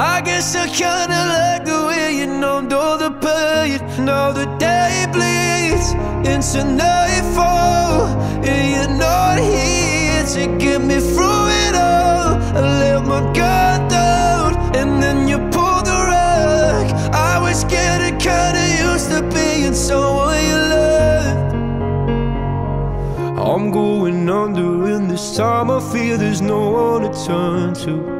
I guess I kinda like the way you numbed all the pain. Now the day bleeds into nightfall, and you're not here to get me through it all. I let my guard down, and then you pulled the rug. I was getting kinda used to being someone you loved. I'm going under, and this time I feel there's no one to turn to.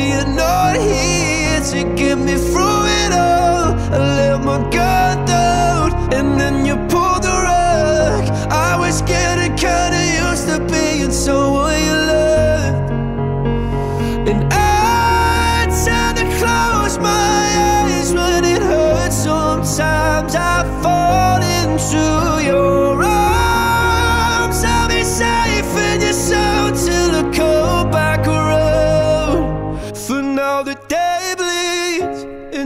not here to get me through it all. I let my guard down, and then you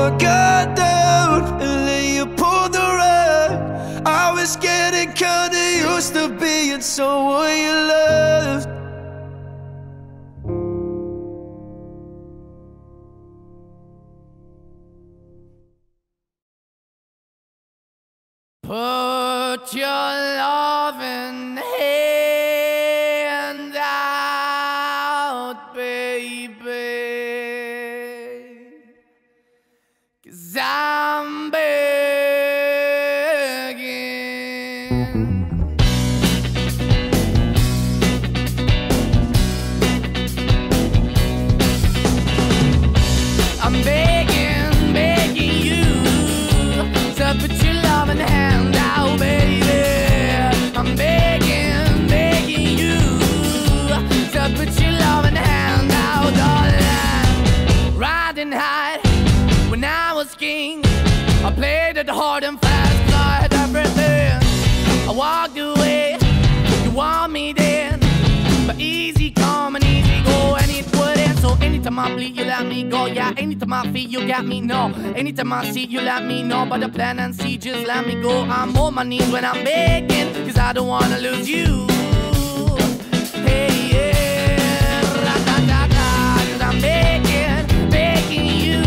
my guard down, and then you pulled the rug. I was getting kinda used to being someone you loved. Put your loving hand I bleed, you let me go. Yeah, anytime I feel, you got me. No, anytime I see, you let me know. But the plan and see, just let me go. I'm on my knees when I'm begging, cause I don't wanna lose you. Hey, yeah, ra-da-da-da, 'cause I'm begging, begging you.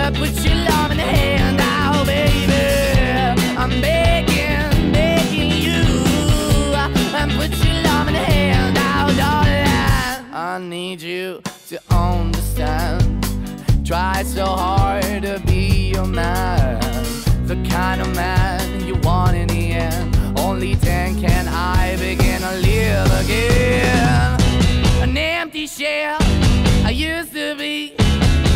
Uh, put your love in the hand out, baby. I'm begging, begging you. And put your love in the hand out, darling. I need you to understand. Try so hard to be your man, the kind of man you want in the end. Only then can I begin to live again. An empty shell I used to be.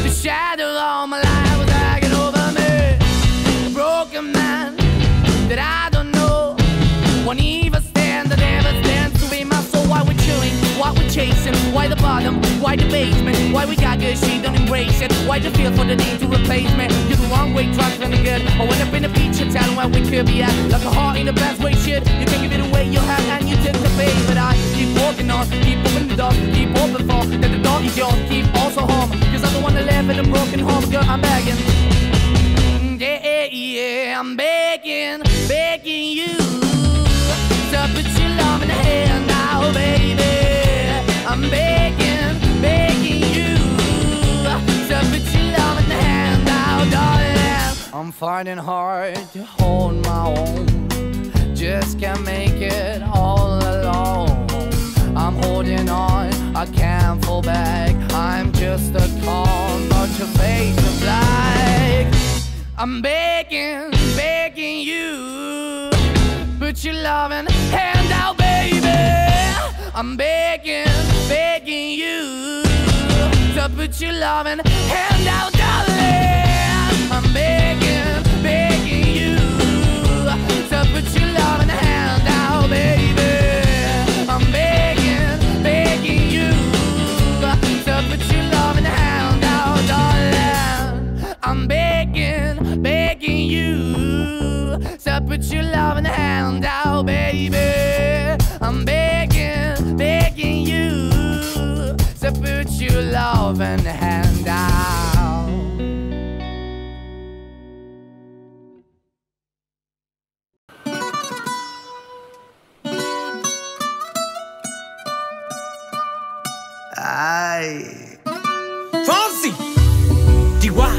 The shadow all my life was hanging over me. A broken man that I don't know. Won't why the basement, why we got good, she don't embrace it. Why the feel for the need to replace me? You're the wrong way, trying to good. I went up in the feature town where we could be at. Like a heart in the best way, shit. You can give it away, you have, and you took the bait, but I keep walking on. Keep opening the keep open for that the door is yours. Keep also home, cause I'm the one that live in a broken home. Girl, I'm begging. Mm, Yeah, yeah, I'm begging, begging you to put your love in the hand now, baby. I'm finding hard to hold my own. Just can't make it all alone. I'm holding on, I can't fall back. I'm just a call, not your face of black. I'm begging, begging you. Put your loving hand out, baby. I'm begging, begging you. To put your loving hand out, darling. Baby. Ay. Fonsi, Chihuahua.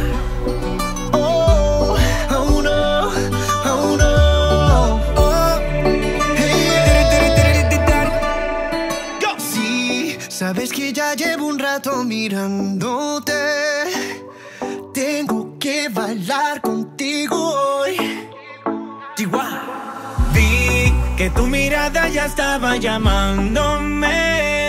Oh, oh no, oh no. Oh, hey, Sí, sabes que ya llevo un rato mirándote. Tengo que bailar contigo hoy. Chihuahua. Vi que tu mirada ya estaba llamándome.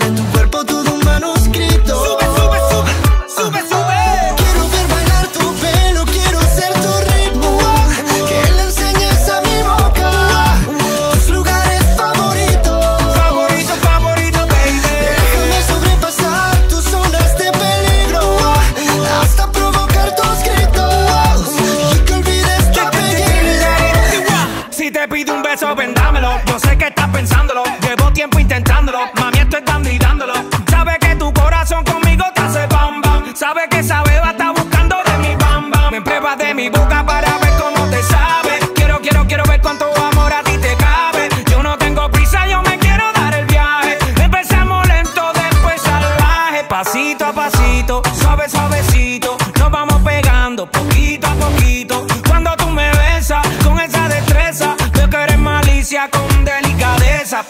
intentándolo. Mami, esto es dando y dándolo. Sabe que tu corazón conmigo te hace bam bam. Sabe que esa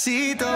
necesito.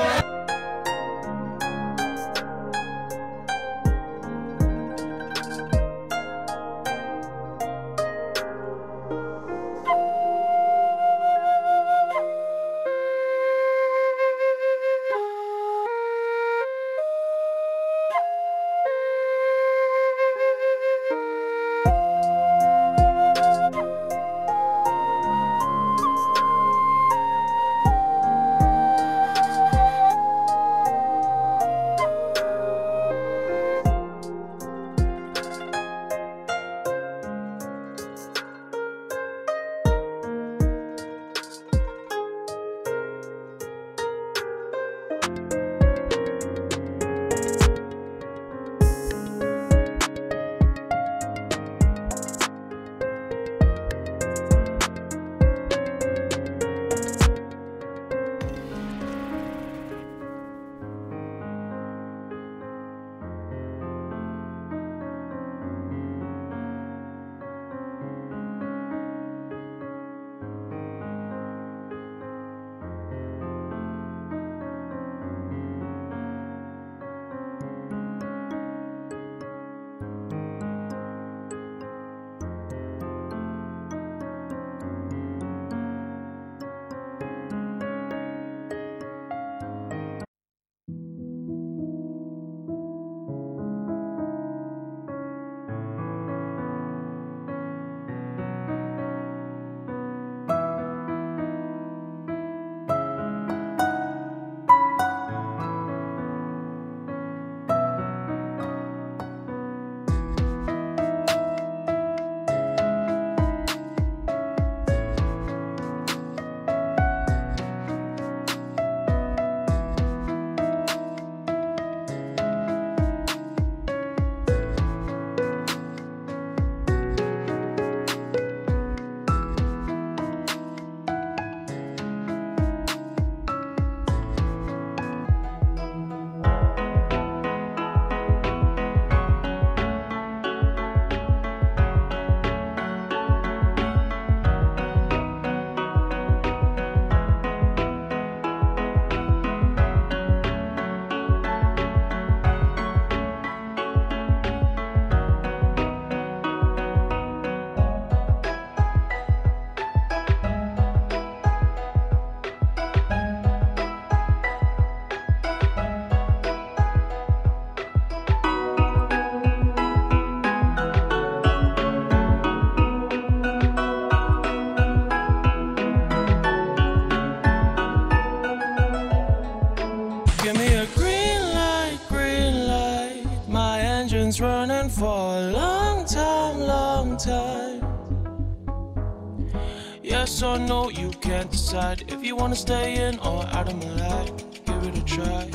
No, you can't decide if you wanna stay in or out of my life. Give it a try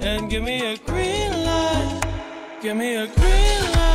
and give me a green light. Give me a green light,